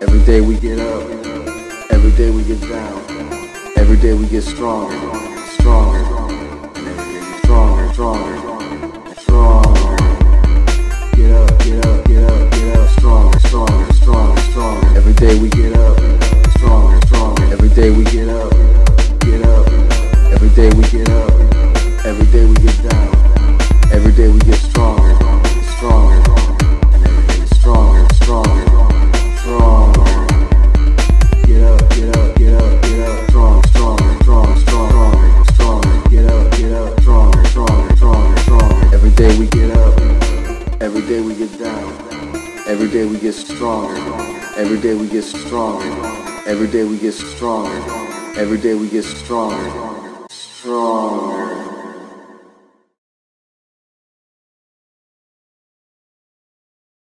Every day we get up, every day we get down, every day we get stronger, stronger, stronger, stronger, stronger. Get up, get up, get up, get up, stronger, stronger, stronger, stronger. Every day we get up, stronger, stronger. Every day we get up, get up. Every day we get up, every day we get down, every day we get stronger, day we get up, every day we get down, every day we get stronger, every day we get stronger, every day we get stronger, every day we get stronger, stronger.